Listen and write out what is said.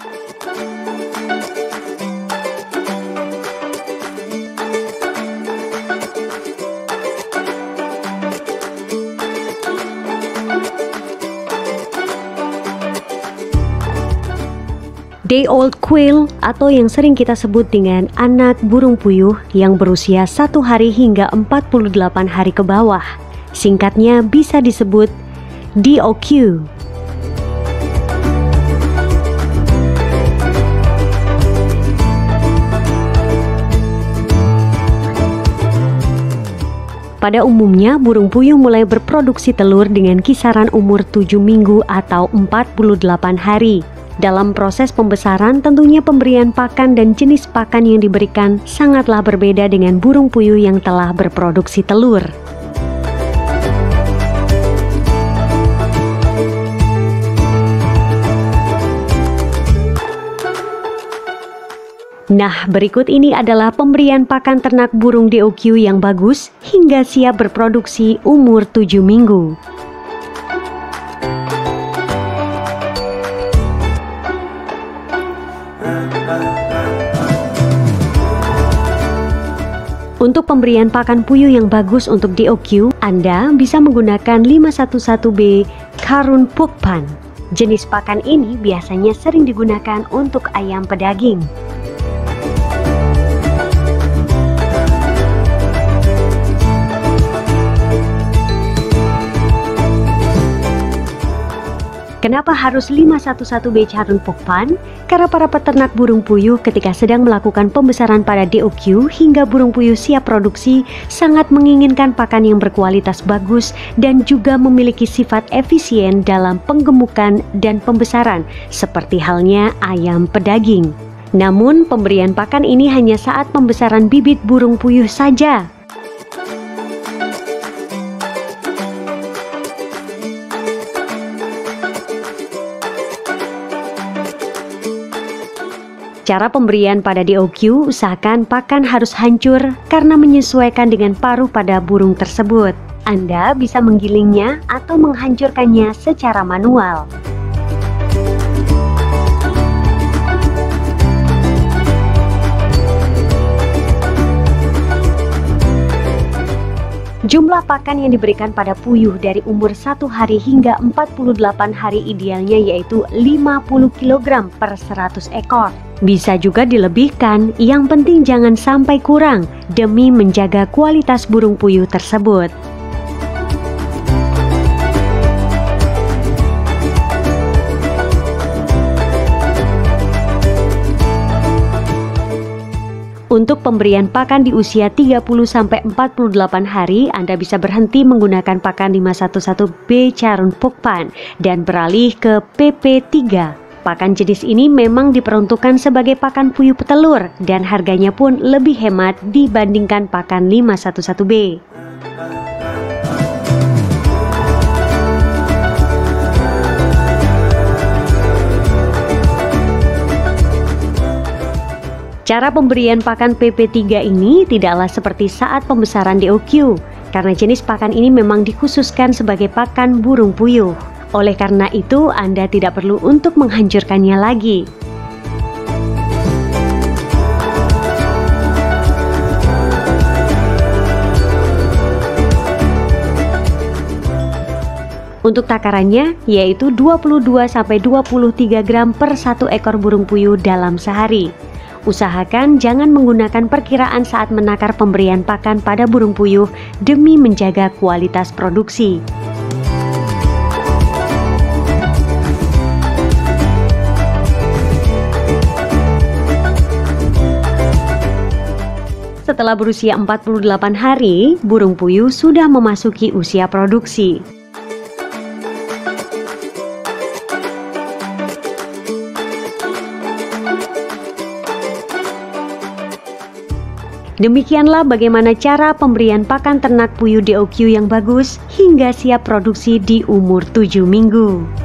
Day old quail atau yang sering kita sebut dengan anak burung puyuh yang berusia satu hari hingga 48 hari ke bawah. Singkatnya bisa disebut DOQ. Pada umumnya, burung puyuh mulai berproduksi telur dengan kisaran umur 7 minggu atau 48 hari. Dalam proses pembesaran, tentunya pemberian pakan dan jenis pakan yang diberikan sangatlah berbeda dengan burung puyuh yang telah berproduksi telur. Nah, berikut ini adalah pemberian pakan ternak burung DOQ yang bagus hingga siap berproduksi umur 7 minggu. Untuk pemberian pakan puyuh yang bagus untuk DOQ, Anda bisa menggunakan 511B Karun Pukpan. Jenis pakan ini biasanya sering digunakan untuk ayam pedaging. Kenapa harus 511B Charun Pokpan? Karena para peternak burung puyuh ketika sedang melakukan pembesaran pada DOQ hingga burung puyuh siap produksi sangat menginginkan pakan yang berkualitas bagus dan juga memiliki sifat efisien dalam penggemukan dan pembesaran seperti halnya ayam pedaging. Namun pemberian pakan ini hanya saat pembesaran bibit burung puyuh saja Cara pemberian pada DOQ usahakan pakan harus hancur karena menyesuaikan dengan paruh pada burung tersebut. Anda bisa menggilingnya atau menghancurkannya secara manual. Jumlah pakan yang diberikan pada puyuh dari umur 1 hari hingga 48 hari idealnya yaitu 50 kg per 100 ekor. Bisa juga dilebihkan, yang penting jangan sampai kurang demi menjaga kualitas burung puyuh tersebut. Untuk pemberian pakan di usia 30-48 hari, Anda bisa berhenti menggunakan pakan 511B Carun Pokpan dan beralih ke PP3. Pakan jenis ini memang diperuntukkan sebagai pakan puyuh petelur dan harganya pun lebih hemat dibandingkan pakan 511B. Cara pemberian pakan PP3 ini tidaklah seperti saat pembesaran DOQ, karena jenis pakan ini memang dikhususkan sebagai pakan burung puyuh. Oleh karena itu, Anda tidak perlu untuk menghancurkannya lagi. Untuk takarannya yaitu 22-23 gram per satu ekor burung puyuh dalam sehari. Usahakan jangan menggunakan perkiraan saat menakar pemberian pakan pada burung puyuh demi menjaga kualitas produksi. Setelah berusia 48 hari, burung puyuh sudah memasuki usia produksi. Demikianlah bagaimana cara pemberian pakan ternak puyuh DOQ yang bagus hingga siap produksi di umur 7 minggu.